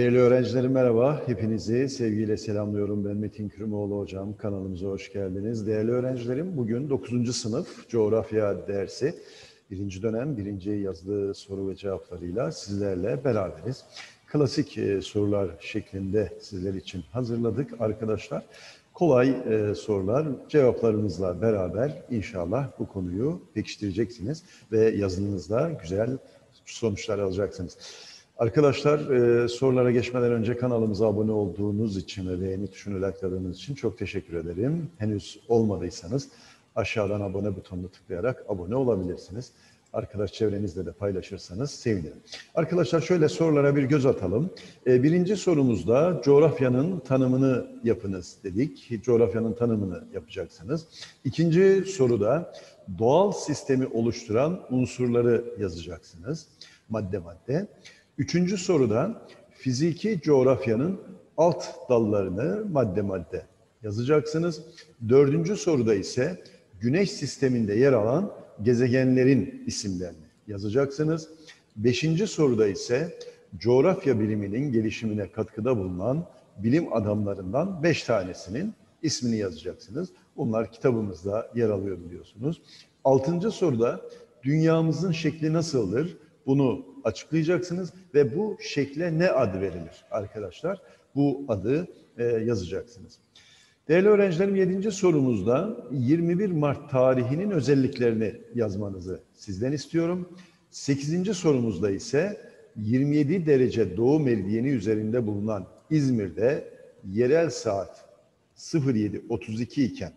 Değerli öğrencilerim merhaba. Hepinizi sevgiyle selamlıyorum. Ben Metin Kürümoğlu hocam. Kanalımıza hoş geldiniz. Değerli öğrencilerim bugün 9. sınıf coğrafya dersi. Birinci dönem birinci yazılı soru ve cevaplarıyla sizlerle beraberiz. Klasik e, sorular şeklinde sizler için hazırladık arkadaşlar. Kolay e, sorular cevaplarınızla beraber inşallah bu konuyu pekiştireceksiniz ve yazınızda güzel sonuçlar alacaksınız. Arkadaşlar e, sorulara geçmeden önce kanalımıza abone olduğunuz için ve beğeni tuşunu likeladığınız için çok teşekkür ederim. Henüz olmadıysanız aşağıdan abone butonuna tıklayarak abone olabilirsiniz. Arkadaş çevrenizle de paylaşırsanız sevinirim. Arkadaşlar şöyle sorulara bir göz atalım. E, birinci sorumuzda coğrafyanın tanımını yapınız dedik. Coğrafyanın tanımını yapacaksınız. İkinci soruda doğal sistemi oluşturan unsurları yazacaksınız. Madde madde. Üçüncü soruda fiziki coğrafyanın alt dallarını madde madde yazacaksınız. Dördüncü soruda ise güneş sisteminde yer alan gezegenlerin isimlerini yazacaksınız. Beşinci soruda ise coğrafya biliminin gelişimine katkıda bulunan bilim adamlarından beş tanesinin ismini yazacaksınız. Bunlar kitabımızda yer alıyor biliyorsunuz. Altıncı soruda dünyamızın şekli nasıldır? Bunu açıklayacaksınız ve bu şekle ne ad verilir arkadaşlar? Bu adı e, yazacaksınız. Değerli öğrencilerim 7. sorumuzda 21 Mart tarihinin özelliklerini yazmanızı sizden istiyorum. 8. sorumuzda ise 27 derece doğu meridyeni üzerinde bulunan İzmir'de yerel saat 07.32 iken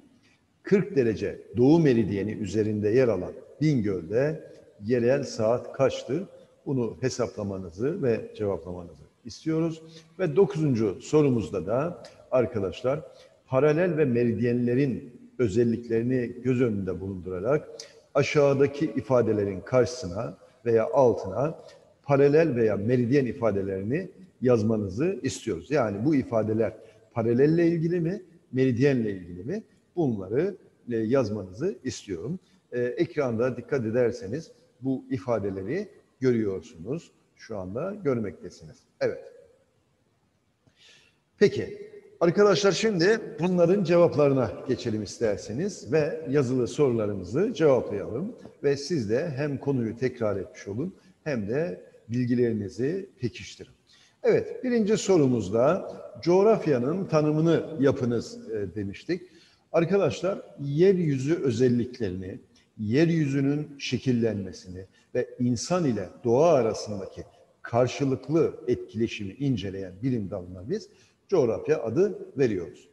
40 derece doğu meridyeni üzerinde yer alan Bingöl'de yerel saat kaçtır? Bunu hesaplamanızı ve cevaplamanızı istiyoruz. Ve dokuzuncu sorumuzda da arkadaşlar paralel ve meridyenlerin özelliklerini göz önünde bulundurarak aşağıdaki ifadelerin karşısına veya altına paralel veya meridyen ifadelerini yazmanızı istiyoruz. Yani bu ifadeler paralelle ilgili mi, meridyenle ilgili mi? Bunları e, yazmanızı istiyorum. Ee, ekranda dikkat ederseniz bu ifadeleri görüyorsunuz. Şu anda görmektesiniz. Evet. Peki arkadaşlar şimdi bunların cevaplarına geçelim isterseniz ve yazılı sorularımızı cevaplayalım. Ve siz de hem konuyu tekrar etmiş olun hem de bilgilerinizi pekiştirin. Evet birinci sorumuzda coğrafyanın tanımını yapınız e, demiştik. Arkadaşlar yeryüzü özelliklerini, yeryüzünün şekillenmesini ve insan ile doğa arasındaki karşılıklı etkileşimi inceleyen bilim dalına biz coğrafya adı veriyoruz.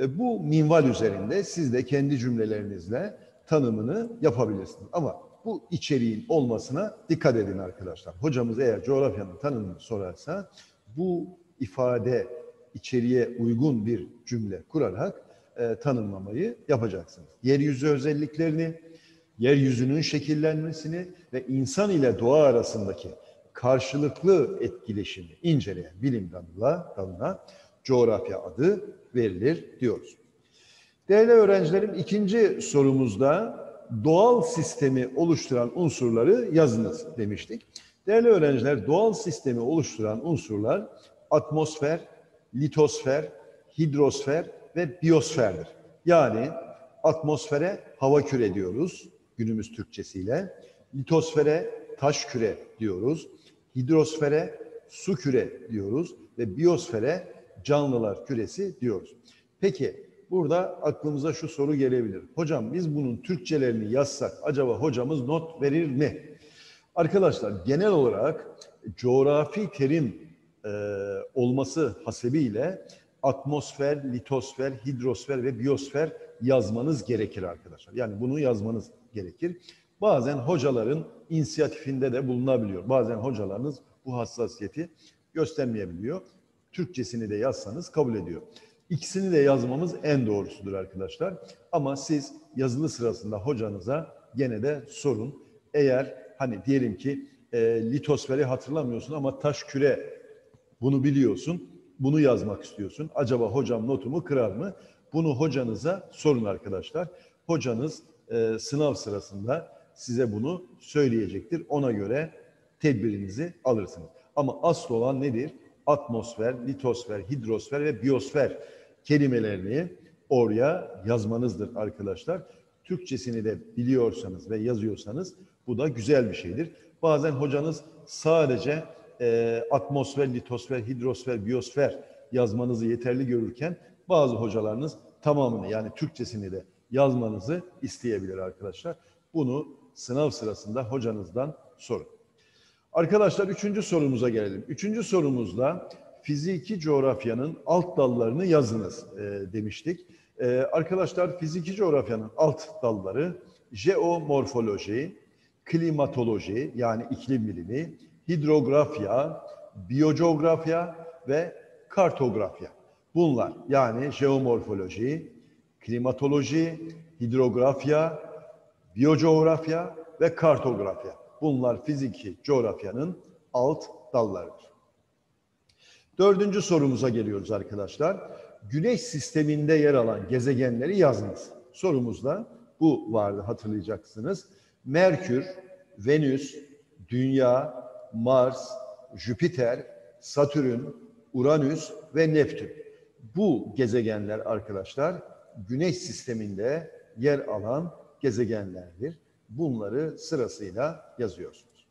E, bu minval üzerinde siz de kendi cümlelerinizle tanımını yapabilirsiniz. Ama bu içeriğin olmasına dikkat edin arkadaşlar. Hocamız eğer coğrafyanın tanımını sorarsa bu ifade içeriğe uygun bir cümle kurarak e, tanımlamayı yapacaksınız. Yeryüzü özelliklerini, yeryüzünün şekillenmesini ve insan ile doğa arasındaki karşılıklı etkileşimi inceleyen bilim dalına, dalına coğrafya adı verilir diyoruz. Değerli öğrencilerim ikinci sorumuzda doğal sistemi oluşturan unsurları yazınız demiştik. Değerli öğrenciler doğal sistemi oluşturan unsurlar atmosfer, litosfer, hidrosfer ve biyosferdir. Yani atmosfere hava küre diyoruz günümüz Türkçesiyle. Litosfere taş küre diyoruz. Hidrosfere su küre diyoruz ve biyosfere canlılar küresi diyoruz. Peki burada aklımıza şu soru gelebilir. Hocam biz bunun Türkçelerini yazsak acaba hocamız not verir mi? Arkadaşlar genel olarak coğrafi terim e, olması hasebiyle atmosfer, litosfer, hidrosfer ve biyosfer yazmanız gerekir arkadaşlar. Yani bunu yazmanız gerekir. Bazen hocaların inisiyatifinde de bulunabiliyor. Bazen hocalarınız bu hassasiyeti göstermeyebiliyor. Türkçesini de yazsanız kabul ediyor. İkisini de yazmamız en doğrusudur arkadaşlar. Ama siz yazılı sırasında hocanıza gene de sorun. Eğer hani diyelim ki e, litosferi hatırlamıyorsun ama taş küre bunu biliyorsun. Bunu yazmak istiyorsun. Acaba hocam notumu kırar mı? Bunu hocanıza sorun arkadaşlar. Hocanız e, sınav sırasında size bunu söyleyecektir. Ona göre tedbirinizi alırsınız. Ama asıl olan nedir? atmosfer, litosfer, hidrosfer ve biyosfer kelimelerini oraya yazmanızdır arkadaşlar. Türkçesini de biliyorsanız ve yazıyorsanız bu da güzel bir şeydir. Bazen hocanız sadece e, atmosfer, litosfer, hidrosfer, biyosfer yazmanızı yeterli görürken bazı hocalarınız tamamını yani Türkçesini de yazmanızı isteyebilir arkadaşlar. Bunu sınav sırasında hocanızdan sorun. Arkadaşlar üçüncü sorumuza gelelim. Üçüncü sorumuzda fiziki coğrafyanın alt dallarını yazınız e, demiştik. E, arkadaşlar fiziki coğrafyanın alt dalları jeomorfoloji, klimatoloji yani iklim bilimi, hidrografya, biyocoğrafya ve kartografya. Bunlar yani jeomorfoloji, klimatoloji, hidrografya, biyocoğrafya ve kartografya. Bunlar fiziki coğrafyanın alt dallarıdır. Dördüncü sorumuza geliyoruz arkadaşlar. Güneş sisteminde yer alan gezegenleri yazınız. Sorumuzda bu vardı hatırlayacaksınız. Merkür, Venüs, Dünya, Mars, Jüpiter, Satürn, Uranüs ve Neptün. Bu gezegenler arkadaşlar Güneş sisteminde yer alan gezegenlerdir. Bunları sırasıyla yazıyorsunuz.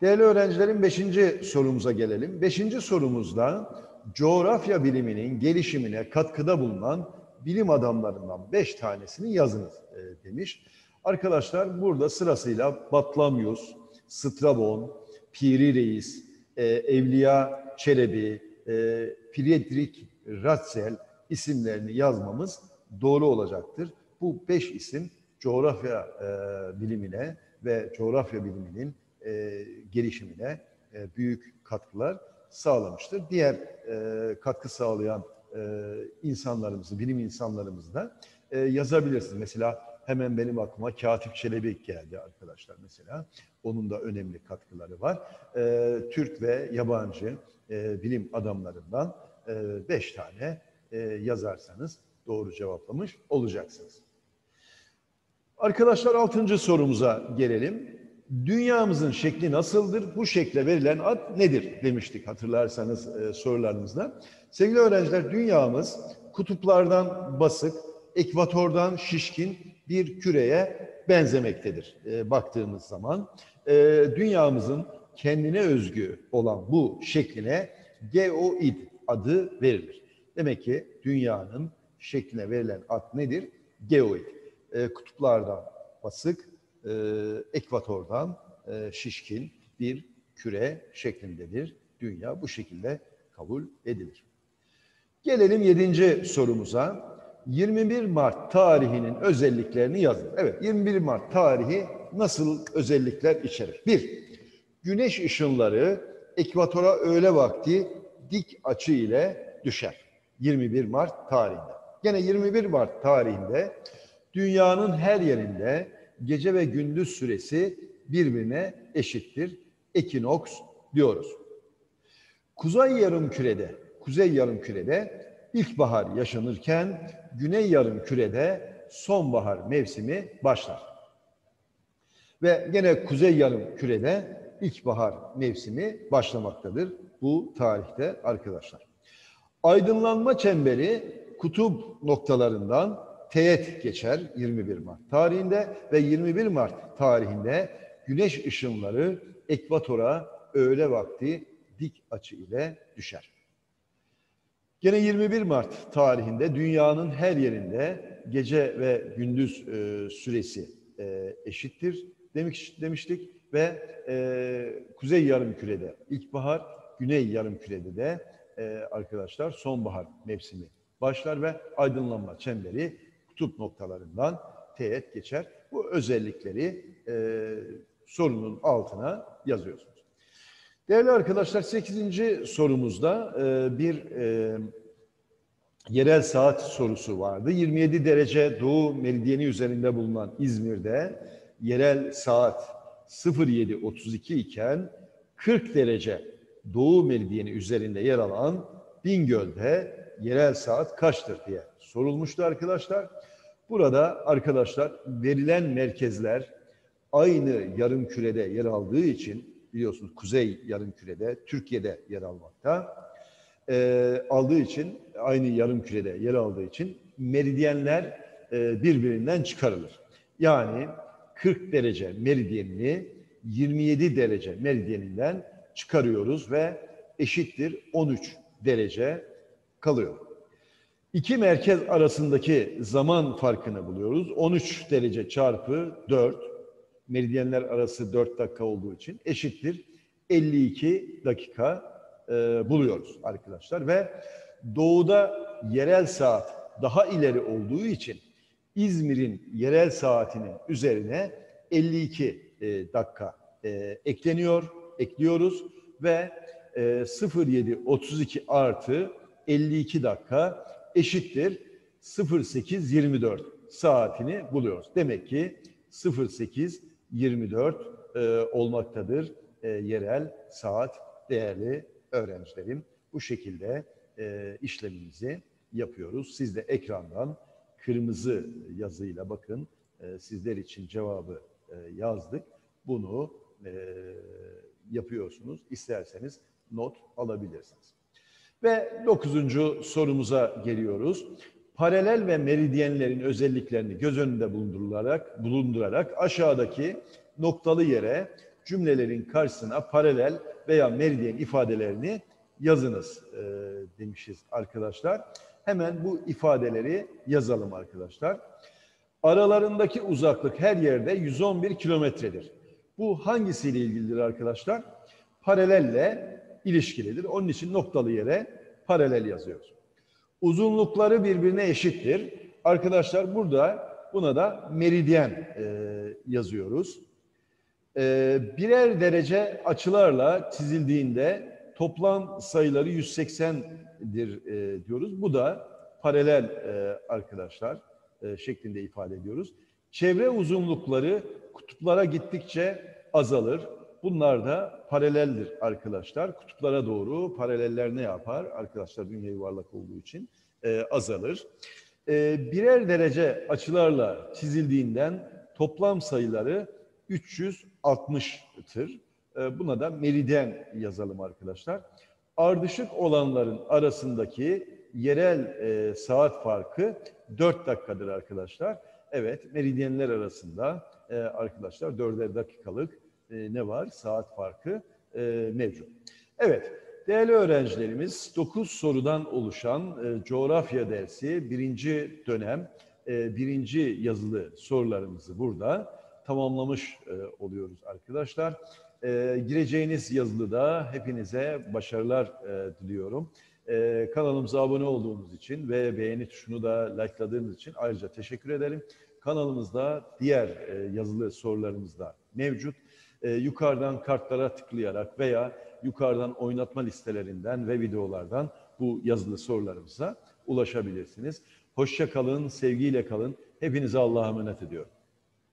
Değerli öğrencilerim beşinci sorumuza gelelim. Beşinci sorumuzda coğrafya biliminin gelişimine katkıda bulunan bilim adamlarından beş tanesini yazınız e, demiş. Arkadaşlar burada sırasıyla Batlamyus, Strabon, Piri Reis, e, Evliya Çelebi, e, Friedrich Ratzel isimlerini yazmamız doğru olacaktır. Bu beş isim coğrafya e, bilimine ve coğrafya biliminin e, gelişimine e, büyük katkılar sağlamıştır. Diğer e, katkı sağlayan e, insanlarımızı, bilim insanlarımızı da e, yazabilirsiniz. Mesela hemen benim aklıma Katip Çelebi geldi arkadaşlar mesela. Onun da önemli katkıları var. E, Türk ve yabancı e, bilim adamlarından e, beş tane e, yazarsanız doğru cevaplamış olacaksınız. Arkadaşlar altıncı sorumuza gelelim. Dünyamızın şekli nasıldır? Bu şekle verilen ad nedir demiştik hatırlarsanız e, sorularımızda. Sevgili öğrenciler dünyamız kutuplardan basık, ekvatordan şişkin bir küreye benzemektedir e, baktığımız zaman. E, dünyamızın kendine özgü olan bu şekline geoid adı verilir. Demek ki dünyanın şekline verilen ad nedir? Geoid. E, kutuplardan basık, e, ekvatordan e, şişkin bir küre şeklindedir. Dünya bu şekilde kabul edilir. Gelelim yedinci sorumuza. 21 Mart tarihinin özelliklerini yazın. Evet 21 Mart tarihi nasıl özellikler içerir? Bir, güneş ışınları ekvatora öğle vakti dik açı ile düşer. 21 Mart tarihinde. Gene 21 Mart tarihinde dünyanın her yerinde gece ve gündüz süresi birbirine eşittir. Ekinoks diyoruz. Kuzey yarım kürede, kuzey yarım kürede ilkbahar yaşanırken güney yarım kürede sonbahar mevsimi başlar. Ve gene kuzey yarım kürede ilkbahar mevsimi başlamaktadır bu tarihte arkadaşlar. Aydınlanma çemberi kutup noktalarından teğet geçer 21 Mart tarihinde ve 21 Mart tarihinde güneş ışınları ekvatora öğle vakti dik açı ile düşer. Gene 21 Mart tarihinde dünyanın her yerinde gece ve gündüz e, süresi e, eşittir demiş, demiştik ve e, kuzey yarım kürede ilkbahar, güney yarım kürede de e, arkadaşlar sonbahar mevsimi başlar ve aydınlanma çemberi kutup noktalarından teğet geçer. Bu özellikleri e, sorunun altına yazıyorsunuz. Değerli arkadaşlar 8. sorumuzda e, bir e, yerel saat sorusu vardı. 27 derece doğu meridyeni üzerinde bulunan İzmir'de yerel saat 07.32 iken 40 derece doğu meridyeni üzerinde yer alan Bingöl'de yerel saat kaçtır diye sorulmuştu arkadaşlar. Burada arkadaşlar verilen merkezler aynı yarım kürede yer aldığı için biliyorsunuz kuzey yarımkürede, Türkiye'de yer almakta. E, aldığı için, aynı yarımkürede yer aldığı için meridyenler e, birbirinden çıkarılır. Yani 40 derece meridyenini 27 derece meridyeninden çıkarıyoruz ve eşittir 13 derece kalıyor. İki merkez arasındaki zaman farkını buluyoruz. 13 derece çarpı 4, meridyenler arası 4 dakika olduğu için eşittir 52 dakika e, buluyoruz arkadaşlar. Ve doğuda yerel saat daha ileri olduğu için İzmir'in yerel saatinin üzerine 52 e, dakika e, ekleniyor, ekliyoruz ve e, 07.32 artı 52 dakika eşittir 08.24 saatini buluyoruz. Demek ki 08.24 e, olmaktadır e, yerel saat değerli öğrencilerim. Bu şekilde e, işlemimizi yapıyoruz. Siz de ekrandan kırmızı yazıyla bakın e, sizler için cevabı e, yazdık. Bunu e, yapıyorsunuz. İsterseniz not alabilirsiniz. Ve dokuzuncu sorumuza geliyoruz. Paralel ve meridyenlerin özelliklerini göz önünde bulundurularak, bulundurarak aşağıdaki noktalı yere cümlelerin karşısına paralel veya meridyen ifadelerini yazınız e, demişiz arkadaşlar. Hemen bu ifadeleri yazalım arkadaşlar. Aralarındaki uzaklık her yerde 111 kilometredir. Bu hangisiyle ilgilidir arkadaşlar? Paralelle ilişkilidir. Onun için noktalı yere paralel yazıyoruz. Uzunlukları birbirine eşittir. Arkadaşlar burada buna da meridyen e, yazıyoruz. E, birer derece açılarla çizildiğinde toplam sayıları 180'dir e, diyoruz. Bu da paralel e, arkadaşlar e, şeklinde ifade ediyoruz. Çevre uzunlukları kutuplara gittikçe azalır. Bunlar da paraleldir arkadaşlar. Kutuplara doğru paraleller ne yapar? Arkadaşlar dünya yuvarlak olduğu için e, azalır. E, birer derece açılarla çizildiğinden toplam sayıları 360'tır. E, buna da meridyen yazalım arkadaşlar. Ardışık olanların arasındaki yerel e, saat farkı 4 dakikadır arkadaşlar. Evet, meridyenler arasında e, arkadaşlar 4'er dakikalık e, ne var? Saat farkı e, mevcut. Evet, değerli öğrencilerimiz 9 sorudan oluşan e, coğrafya dersi birinci dönem e, birinci yazılı sorularımızı burada tamamlamış e, oluyoruz arkadaşlar. E, gireceğiniz yazılıda hepinize başarılar e, diliyorum. E, kanalımıza abone olduğunuz için ve beğeni tuşunu da likeladığınız için ayrıca teşekkür ederim. Kanalımızda diğer e, yazılı sorularımız da mevcut. E, yukarıdan kartlara tıklayarak veya yukarıdan oynatma listelerinden ve videolardan bu yazılı sorularımıza ulaşabilirsiniz. Hoşça kalın, sevgiyle kalın. Hepinize Allah'a emanet ediyorum.